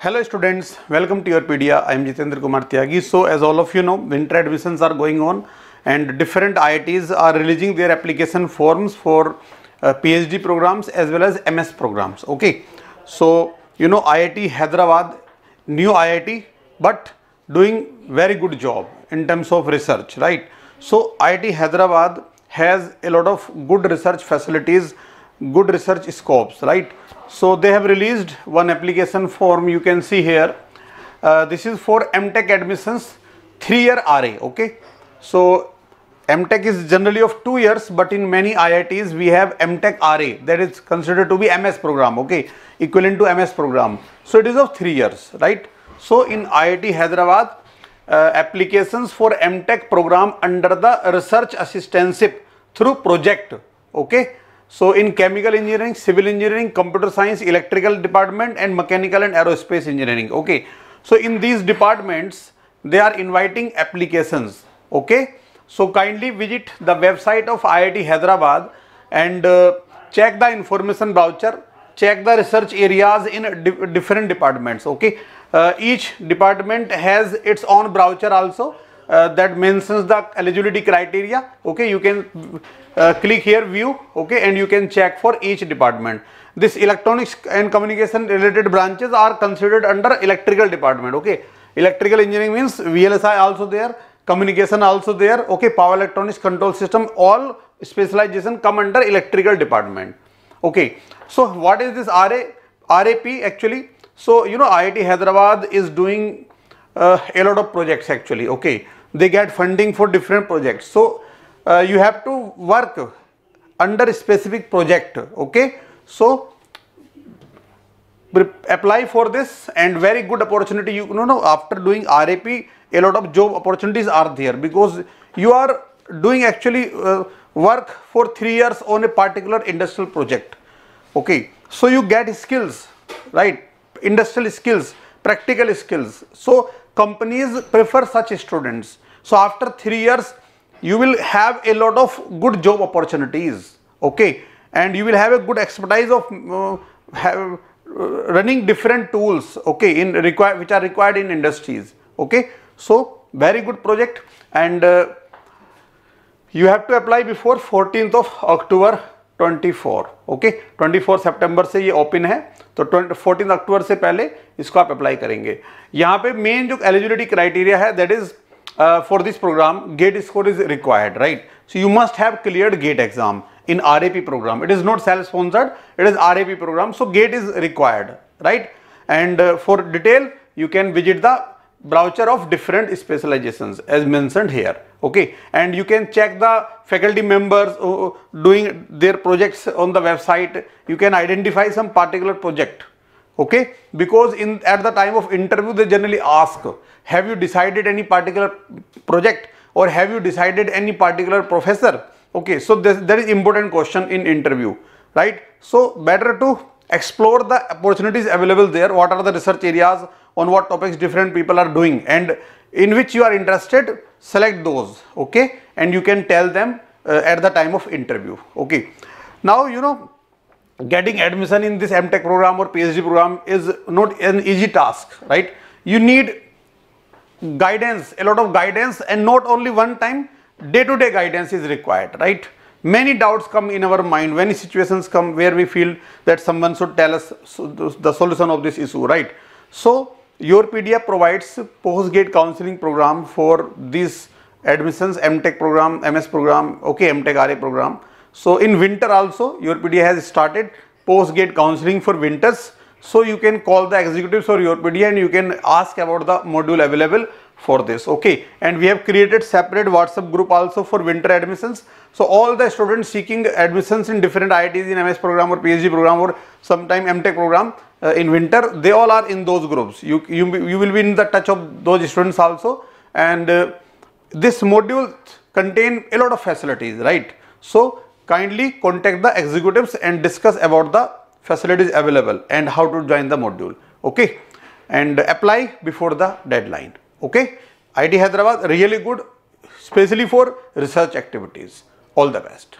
Hello students, welcome to YourPedia. I am Jitendra Kumar Tyagi. So as all of you know, winter admissions are going on and different IITs are releasing their application forms for uh, PhD programs as well as MS programs. Okay. So you know IIT Hyderabad, new IIT but doing very good job in terms of research, right? So IIT Hyderabad has a lot of good research facilities, good research scopes, right? So they have released one application form you can see here. Uh, this is for MTech admissions, three year RA, okay? So MTech is generally of two years, but in many IITs we have MTech RA that is considered to be MS program, okay? Equivalent to MS program. So it is of three years, right? So in IIT Hyderabad, uh, applications for MTech program under the research assistantship through project, okay? So in chemical engineering, civil engineering, computer science, electrical department and mechanical and aerospace engineering. Okay. So in these departments, they are inviting applications. Okay. So kindly visit the website of IIT Hyderabad and uh, check the information voucher, check the research areas in di different departments. Okay. Uh, each department has its own brochure also uh, that mentions the eligibility criteria okay you can uh, click here view okay and you can check for each department. This electronics and communication related branches are considered under electrical department okay. Electrical engineering means vlsi also there communication also there okay power electronics control system all specialization come under electrical department okay. So what is this ra rap actually? So you know iit hyderabad is doing uh, a lot of projects actually okay. They get funding for different projects. So uh, you have to work under specific project okay? So apply for this and very good opportunity you know, know after doing rap a lot of job opportunities are there because you are doing actually uh, work for 3 years on a particular industrial project okay? So you get skills right? Industrial skills practical skills. So companies prefer such students. So after three years, you will have a lot of good job opportunities. Okay. And you will have a good expertise of uh, have, uh, running different tools. Okay. In require which are required in industries. Okay. So very good project and uh, you have to apply before 14th of October 24 okay 24 सितंबर से ये open है तो fourteen October से पहले इसको आप apply करेंगे यहाँ पे मेन जो एलिजिबिलिटी क्राइटेरिया है that is uh, for this program, gate score is required, right? So you must have cleared gate exam in RAP program. It is not self-sponsored, it is RAP program. So gate is required, right? And uh, for detail, you can visit the brochure of different specializations as mentioned here okay and you can check the faculty members doing their projects on the website you can identify some particular project okay? Because in at the time of interview they generally ask have you decided any particular project or have you decided any particular professor? Okay so this, there is important question in interview right? So better to explore the opportunities available there. What are the research areas on what topics different people are doing and in which you are interested select those okay? And you can tell them uh, at the time of interview okay? Now you know getting admission in this mtech program or phd program is not an easy task right? You need guidance a lot of guidance and not only one time day to day guidance is required right? Many doubts come in our mind many situations come where we feel that someone should tell us the solution of this issue right? So YourPedia provides post-gate counseling program for these admissions, MTech program, MS program, okay, MTech RA program. So in winter also, YourPedia has started post-gate counseling for winters. So you can call the executives or YourPedia and you can ask about the module available for this. Okay. And we have created separate whatsapp group also for winter admissions. So all the students seeking admissions in different iits in ms program or phd program or sometime mtech program uh, in winter they all are in those groups. You you you will be in the touch of those students also. And uh, this module contain a lot of facilities right? So kindly contact the executives and discuss about the facilities available and how to join the module okay? And apply before the deadline okay? IIT Hyderabad really good especially for research activities. All the best